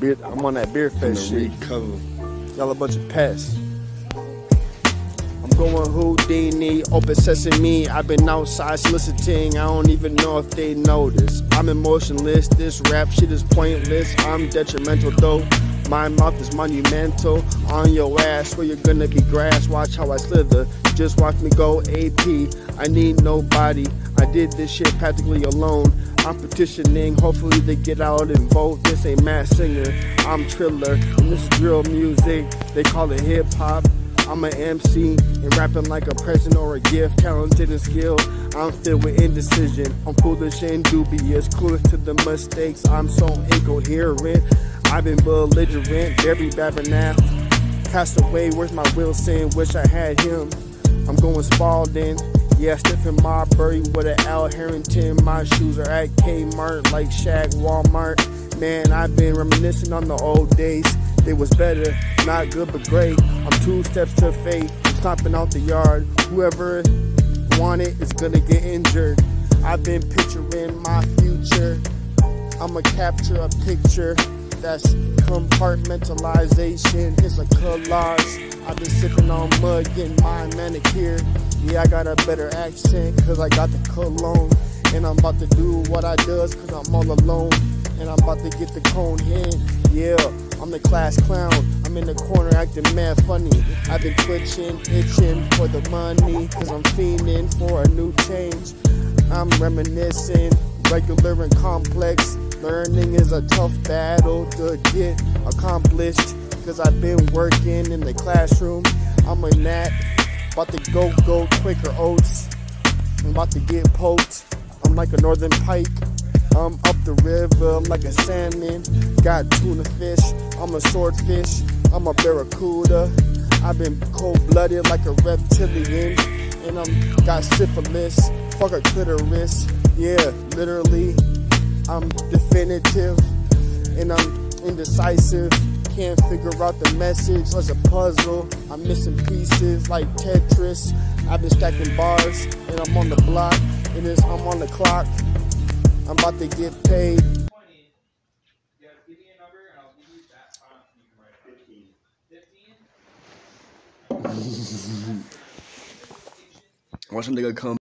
Beer, I'm on that beer fest shit. recover. Y'all a bunch of pests. I'm going Houdini, open sesame. I've been outside soliciting. I don't even know if they notice. I'm emotionless. This rap shit is pointless. I'm detrimental though. My mouth is monumental. On your ass, where you're gonna be grass. Watch how I slither. Just watch me go AP. I need nobody. Did this shit practically alone. I'm petitioning, hopefully they get out and vote. This ain't Mass Singer, I'm Triller, and this is drill music. They call it hip hop. I'm an MC and rapping like a present or a gift, talented and skilled. I'm filled with indecision. I'm foolish and dubious, clueless to the mistakes. I'm so incoherent. I've been belligerent, very Barry Babernath. Passed away, where's my Wilson? Wish I had him. I'm going Spalding. Yeah, Stephon Marbury with an Al Harrington. My shoes are at Kmart, like Shaq, Walmart. Man, I've been reminiscing on the old days. They was better, not good but great. I'm two steps to fate. I'm stomping out the yard. Whoever want it is gonna get injured. I've been picturing my future. I'ma capture a picture that's compartmentalization. It's a collage. I've been sipping on mud, getting my manicure. Yeah, I got a better accent cause I got the cologne. And I'm about to do what I does cause I'm all alone. And I'm about to get the cone in. Yeah, I'm the class clown. I'm in the corner acting mad funny. I've been twitching, itching for the money cause I'm fiending for a new change. I'm reminiscing, regular and complex. Learning is a tough battle to get accomplished. Cause I've been working in the classroom. I'm a gnat, about to go go Quaker Oats. I'm about to get poked. I'm like a northern pike. I'm up the river, I'm like a salmon. Got tuna fish, I'm a swordfish. I'm a barracuda. I've been cold blooded like a reptilian. And I'm got syphilis, fuck a clitoris. Yeah, literally, I'm definitive. And I'm indecisive. Can't figure out the message like a puzzle. I'm missing pieces like Tetris. I've been stacking bars and I'm on the block. And it's I'm on the clock. I'm about to get paid. Yeah, give me a number and I'll give you that time you can write it. 15? Watch a nigga come